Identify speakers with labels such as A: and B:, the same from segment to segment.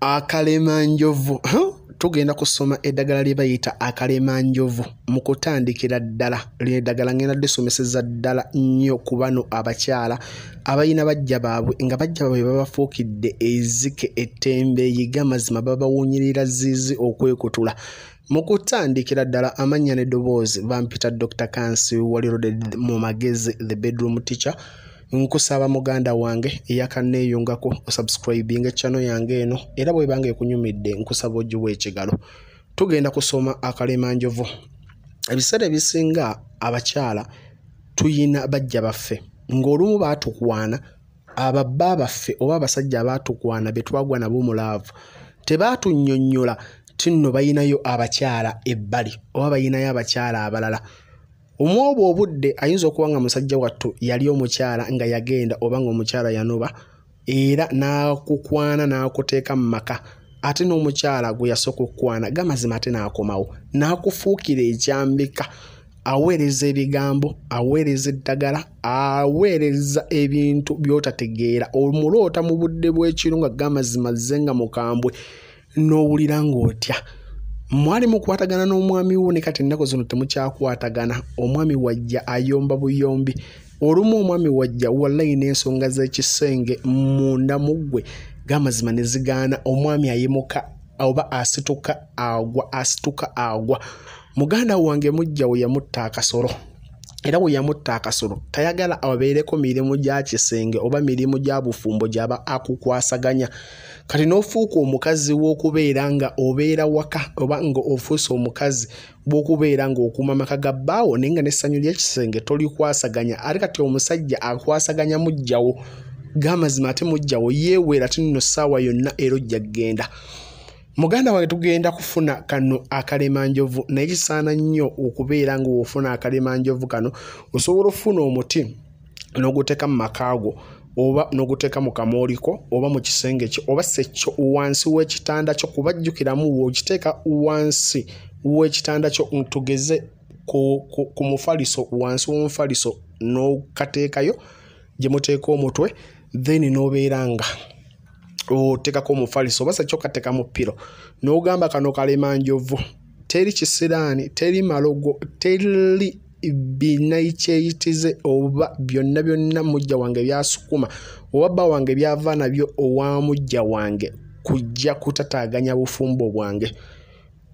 A: akalemanjovu. Tugenda kusoma eddagala lye bayita akalemanjovu. Mu kutandikira ddala lyeddagala ngenda ddisomeseza ddala nnyo ku bano abakyala abalina bajja baabwe nga bajja baabwe babafuukidde ezzike ettembeeyiga mazima babawunyirira ziizi okwekutula. Mu kutandikira ddala amannya n'eddoboozi bampita dr kansi walirode mu magezi the bedroom teacher nkusaba muganda wange eyakaneeyungako osubscribing echannel yange eno era bwebanga ekunyumidde nkusaba ogiwa ekigalo. Tugenda kusoma akalemanjovu. Ebiseera ebisinga abakyala tuyina bajja baffe ng'olumu baatukwana ababba baffe oba abasajja abaatukwana be twagwa nabo mulaavu tebaatunnyonnyola ti nno bayinayo abakyala ebbali oba bayinayo abakyala abalala omwobwo obudde ayinza okuba nga musajja wattu yali omukyala nga yagenda oba ngaomukyala yanoba era n'akukwana n'akuteeka mu maka. Ate n'omukyala gwe yasooka okukwana gamazima ate n'akomawo n'akufuukira ekyambika. Aweereza ebigambo aweereza eddagala aweereza ebintu by'otategeera. Omuloota mu budde bw'ekiro nga gamazima zze nga mukambwe n'owulira ng'otya mwali mukwatagana n'omwami wo ne kati ennaku zino temukyakwatagana. Omwami wajja ayomba buyombi. Olumu omwami wajja wallayi n'ensonga z'ekisenge munda mu ggwe gamazima ne zigaana. Omwami ayimuka oba asituka agwa asituka agwa. Muganda wange mujja we yamutta akasolo. Era bwe yamutta akasolo tayagala abeereko mirimu gya kisenge oba mirimu gya bufumbo gy'aba akukwasaganya kati n'ofuuka omukazi w'okubeera nga obeera waka oba nga ofuuse omukazi bw'okubeera ng'okuuma amaka ga bbaawo naye nga n'essanyu ly'ekisenge tolikwasaganya ate kati omusajja akwasaganya mujjawo gamazima ate mujjawo yeeweera ti nno ssaawa yonna era ojja kgenda. Muganda wange tugenda kufuna kano akalemanjovu naye kisaana nnyo okubeera nga wofuna akalemanjovu kano osobola okufuna omuti n'oguteeka mu makaago oba n'oguteeka mu kamooliko oba mu kisenge kyo oba sekyo wansi w'ekitanda kyo kuba jjukiramu wokiteeka wansi w'ekitanda kyo tugeze ku, ku, ku mufaliso wansi w'omufaliso n'okateekayo gye muteeka omutwe then n'obeera nga oteekako omufaliso oba sekyo kateeka mu ppiro. N'ogamba kano kalemanjovu teri kisiraani teri malogo teri binayikyeyitize oba byonna byonna mujja wange byasukuma oba bba wange byava nabyo owa mujja wange kujja kutataaganya bufumbo bwange.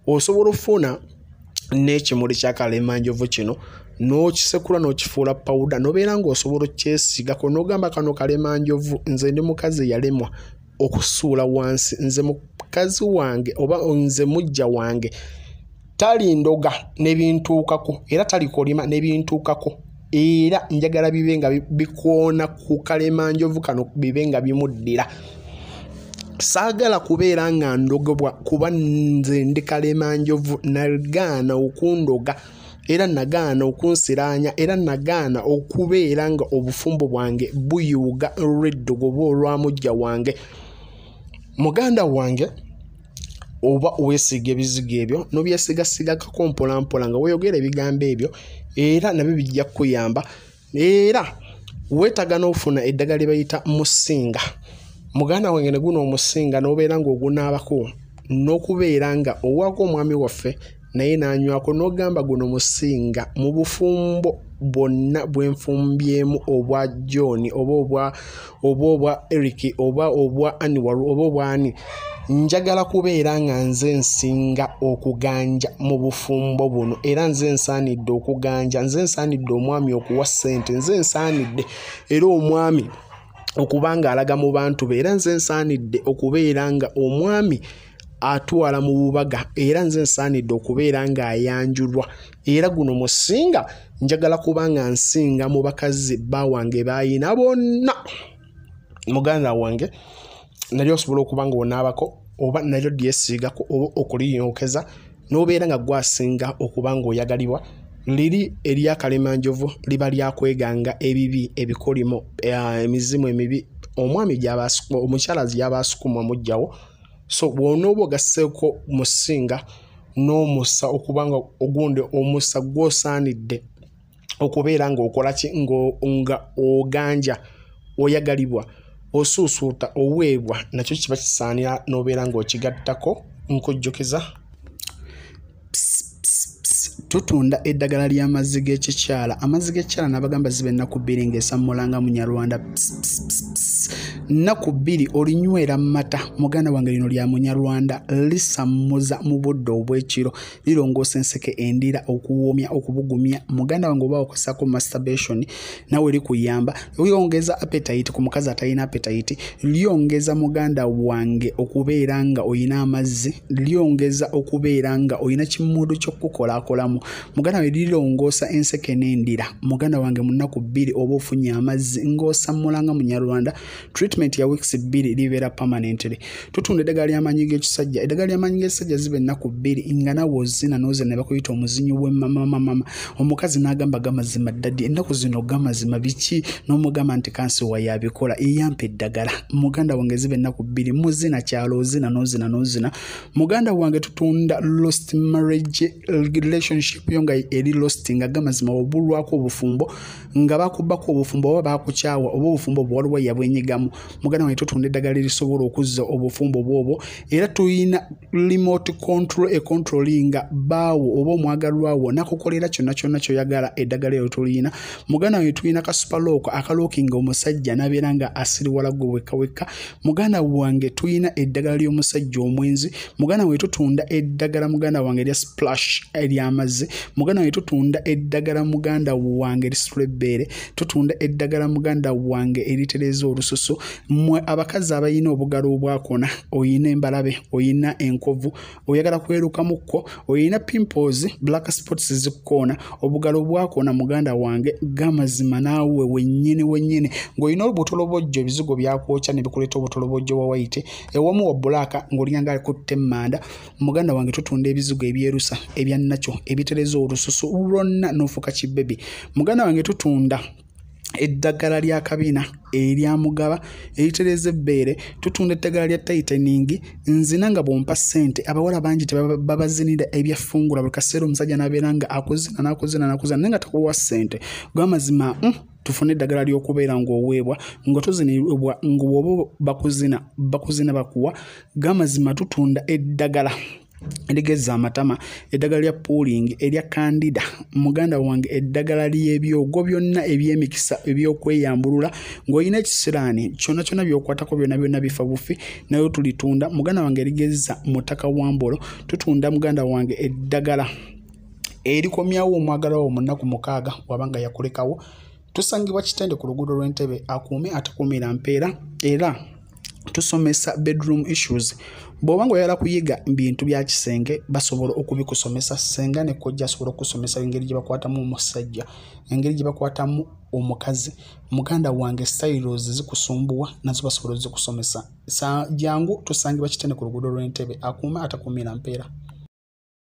A: Osobola ofuna n'ekimuli kyakalemanjovu kino n'okisekula n'okifuula pawuda n'obeera ng'osobola okyesigako n'ogamba kano kalemanjovu nze ndi mukazi eyalemwa okusuula wansi nze mukazi wange oba nze mujja wange talindoga nebintuukako era talikolima nebintuukako. Era njagala bibe nga bikoona ku kalemanjovu kano bibe nga bimuddira. Saagala kubeera nga ndogobwa kuba nze ndi kalemanjovu nagaana okundoga era nagaana okunsiraanya era nagaana okubeera nga obufumbo bwange buyuuga olw'eddogoba olwamujja wange. Muganda wange oba weesiga ebizigo ebyo nobyesigasigakako mpolampola nga weeyogera ebigambo ebyo era nabyo bijja kukuyamba. Era weetaga n'ofuna eddagala lye bayita musinga. Muganda wange ne guno omusinga n'obeera ng'ogunaabako n'okubeera nga owaako omwami waffe naye n'anywako n'ogamba guno musinga mu bufumbo bwonna bwenfumbyemu obwa john oba obwa oba obwa eric oba obwa aniwal oba obwani njagala kubeera nga nze nsinga okuganja mu bufumbo buno era nze nsaanidde okuganja nze nsaanidde omwami okuwa ssente nze nsaanidde era omwami okuba nga alaga mu bantu be era nze nsaanidde okubeera nga omwami atwala mu bubaga era nze nsaanidde okubeera ng'ayanjulwa era guno musinga njagala kuba nga nsinga mu bakazi bba wange baayina bonna muganda wange nali osobola okuba nga onaabako oba nalyo lyesiigako oba okuliyokeza n'obeera nga gwasinga okuba nga oyagalibwa liri eryakalemanjovu liba lyakweganga ebibi ebikolimo emizimu emibi. Omwami omukyala gyaba asukumwa mujjawo so bw'onooba ogasseeko musinga n'omusa okuba nga ogundi omusa gwosaanidde okubeera ng'okola ki nga oganja oyagalibwa osuusuuta oweebwa nakyo kiba kisaanira n'obeera ng'okigattako nkujjukiza tutunda eddagala ly'amazzi g'ekikyala. Amazzi g'ekikyala n'abagamba ziba ennaku bbiri ng'esammulanga munyarwanda nnaku bbiri olinywera mata muganda wange lino lya munyarwanda lisammuza mu budde obw'ekiro. Lirongoosa enseke endira okuwoomya okubugumya. Muganda wange oba okozesako masturbation nawe likuyamba. Lyongeza appetite ku mukazi atalina appetite. Lyongeza muganda wange okubeera nga oyina amazzi. Lyongeza okubeera nga oyina kimuudu ky'okukolakolamu muganda wange lirongoosa enseke n'endira. Muganda wange mu nnaku bbiri oba ofunye amazzi ng'osammulanga munyarwanda treatment ya weeks bbiri libeera permanently tutunda eddagala ly'amaanyi g'ekisajja. Eddagala ly'amaanyi g'ekisajja ziba ennaku bbiri nga nawe ozina n'ozina ne bakuyita omuzinyi w'emamamamama omukazi n'agamba gamazima ddaddi ennaku zino gamazima biki? N'omugamba nti kansiwa yabikola eyampa eddagala. Muganda wange ziba ennaku bbiri muzina kyalo ozina n'ozina n'ozina. Muganda wange tutunda lost marriage relationship yo nga eri lost nga gamazima obulwako obufumbo nga bakubbako obufumbo oba bakukyawa oba obufumbo bwewaliwo yabwenyigamu muganda wange tutunda eddagala erisobola okuzza obufumbo bwobwo era tulina remote control econtrolinga baawo oba omwagalwawo nakukolera kyonna kyonna kyoyagala eddagala eyo tulina muganda wange tulina kasupalooko akalookinga omusajja nabeera nga asiriwala gwe wekka wekka muganda wange tulina eddagala ly'omusajja omwenzi. Muganda wange tutunda eddagala muganda wange erya splash eryamazzi muganda wange tutunda eddagala muganda wange erisitula ebbeere tutunda eddagala muganda wange eritereeza olususu. Mmwe abakazi abalina obugalo obwakona oyina embalabe oyina enkovu oyagala kwerukamukko oyina pimples black spots zikkoona obugalo obwakona muganda wange gamazima naawe wennyini wennyini. Ng'olina obutolobojjo ebizigo byakwokya ne bikuleeta obutolobojjo wa waite ewamu wa bulaaka ng'olinanga akutte emmanda muganda wange tutunda ebizigo ebyerusa ebyannakyo ebitereza olususu lwonna n'ofuuka kibebi. Muganda wange tutunda eddagala lya kabina eryamugaba eritereza ebbeere tutunda eddagala lya tightening nzina nga bwompa ssente abawala bangi tebabazinira ebyafungula buli kaseera omusajja nabeera nga akuzina nakuzina nakuzina naye nga takuwa ssente. Gwamazima mm, tufune eddagala ly'okubeera ng'oweebwa nga tuzinibwa ngaoba bakuzina bakuzina bakuwa gamazima tutunda eddagala erigeza amatama eddagala lya pooling erya kandida muganda wange eddagala ly'ebyogo byonna ebyemikisa ebyokweyambulula ng'olina ekisiraani kyonna kyonna byokwatako byonna byonna bifa bufi nayo tulitunda. Muganda wange erigeza mutaka wambolo tutunda muganda wange eddagala erikomyawo omwagalawo mu nnaku mukaaga wabanga yakulekawo. Tusangibwa kitende ku luguudo lw'entebe akuume atakuumira mpeera era tusomesa bedroom issues. Bw'oba nga oyagala kuyiga bintu bya kisenge basobola okubikusomesa senga ne kojja asobola okusomesa engeri gye bakwatamu omusajja engeri gye bakwatamu omukazi. Muganda wange stylos zikusumbuwa nazo basobola ozikusomesa. Jangu tusangibwa kitende ku luguudo lw'entebe akuuma atakuumira mpeera